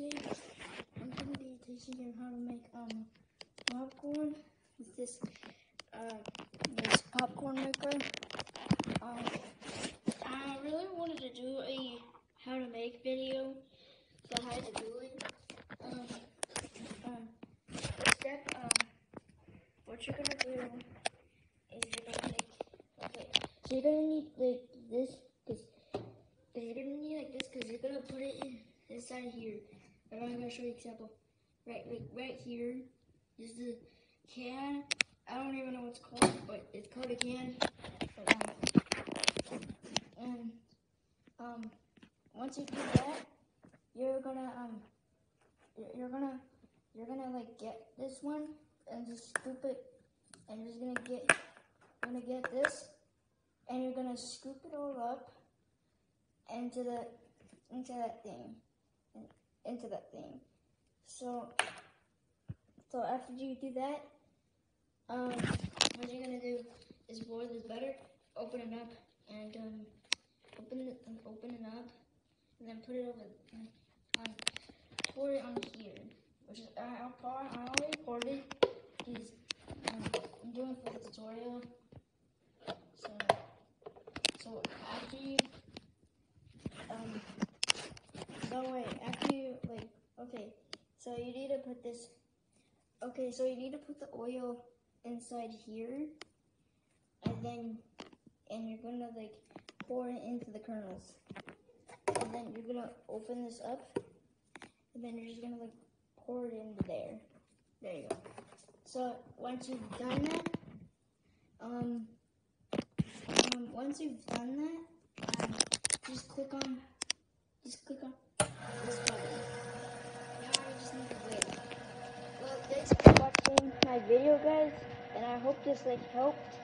today I'm gonna be teaching you how to make um popcorn with this uh this popcorn maker. Um, I really wanted to do a how to make video, so I had to do it. Um, um, step um, what you're gonna do is you're gonna make okay. So you're gonna need like this because you're gonna need like this because you're gonna put it in inside here. I'm gonna show you example. Right, like right here is the can. I don't even know what it's called, but it's called a can. And um, once you do that, you're gonna um, you're- gonna you're gonna like get this one and just scoop it, and you're just gonna get gonna get this, and you're gonna scoop it all up into the into that thing in- into that thing. So so after you do that um what you're gonna do is boil this butter open it up and um open it and open it up and then put it over on pour it on here which is I, I'll pour I already poured it because um, I'm doing for the tutorial. So so after you um, no wait, after you, like, okay, so you need to put this, okay, so you need to put the oil inside here, and then, and you're gonna, like, pour it into the kernels, and then you're gonna open this up, and then you're just gonna, like, pour it into there, there you go. So, once you've done that, um, um, once you've done that, um, just click on, just click on this button. Now I just need to wait. Well, thanks my video, guys, and I hope this like helped.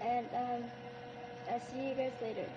And um, I'll see you guys later.